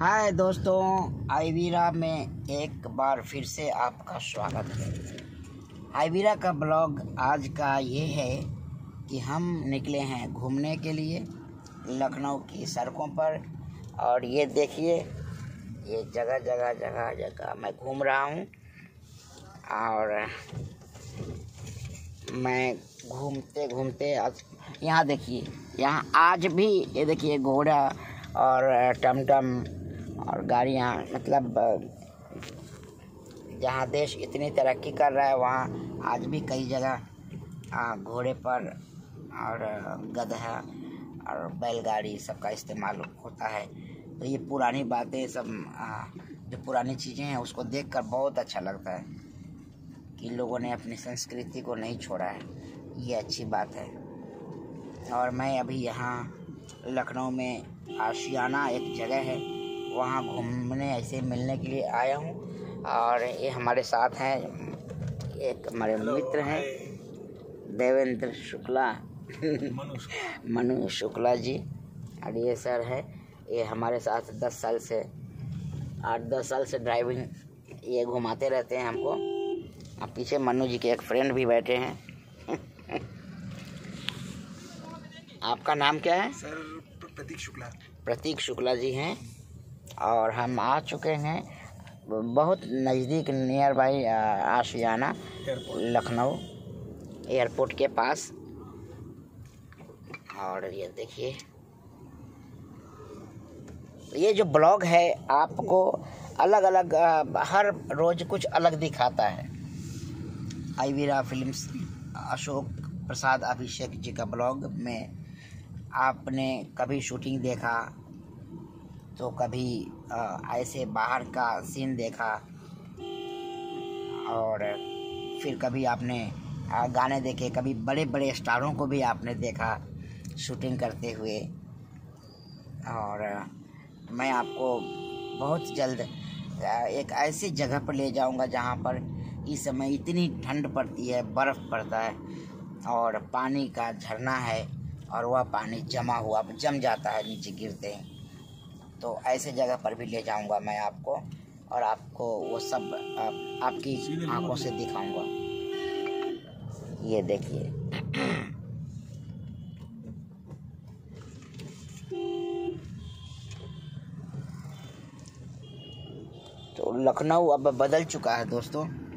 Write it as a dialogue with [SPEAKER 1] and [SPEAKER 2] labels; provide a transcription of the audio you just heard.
[SPEAKER 1] हाय दोस्तों, आईवीरा में एक बार फिर से आपका स्वागत है। आईवीरा का ब्लॉग आज का ये है कि हम निकले हैं घूमने के लिए लखनऊ की सड़कों पर। और ये देखिए, ये जगह जगह जगह जगह मैं घूम रहा हूँ। और मैं घूमते घूमते आज यहाँ देखिए, यहाँ आज भी ये देखिए घोड़ा और टमटम और गाड़ियाँ मतलब जहाँ देश इतनी तरक्की कर रहा है, वहाँ आज भी कई जगह घोड़े पर और गधा और बैलगाड़ी सबका इस्तेमाल होता है। तो ये पुरानी बातें सब जो पुरानी चीज़ें हैं, उसको देखकर बहुत अच्छा लगता है कि लोगों ने अपनी संस्कृति को नहीं छोड़ा है। ये अच्छी बात है। और मैं अभी यहाँ लखनऊ में आशियाना एक जगह है। वहाँ घूमने ऐसे मिलने के लिए आया हूँ। और ये हमारे साथ हैं एक हमारे मित्र हैं देवेंद्र शुक्ला। मनु शुक्ला। जी और ये सर है। ये हमारे साथ दस साल से आठ दस साल से ड्राइविंग ये घुमाते रहते हैं हमको। अब पीछे मनु जी के एक फ्रेंड भी बैठे हैं। आपका नाम क्या है?
[SPEAKER 2] सर प्रतीक शुक्ला।
[SPEAKER 1] प्रतीक शुक्ला जी हैं। और हम आ चुके हैं बहुत नज़दीक near by Ashiyana Lucknow airport के पास। और ये देखिए। ये जो ब्लॉग है आपको अलग अलग हर रोज़ कुछ अलग दिखाता है। आईवीरा फिल्म्स अशोक प्रसाद अभिषेक जी का ब्लॉग में आपने कभी शूटिंग देखा तो कभी ऐसे बाहर का सीन देखा और फिर कभी आपने गाने देखे, कभी बड़े बड़े स्टारों को भी आपने देखा शूटिंग करते हुए। और मैं आपको बहुत जल्द एक ऐसी जगह पर ले जाऊँगा जहाँ पर इस समय इतनी ठंड पड़ती है, बर्फ़ पड़ता है और पानी का झरना है और वह पानी जमा हुआ, जम जाता है, नीचे गिरते हैं। तो ऐसे जगह पर भी ले जाऊँगा मैं आपको और आपको वो सब आप, आपकी आँखों से दिखाऊँगा। ये देखिए। तो लखनऊ अब बदल चुका है दोस्तों।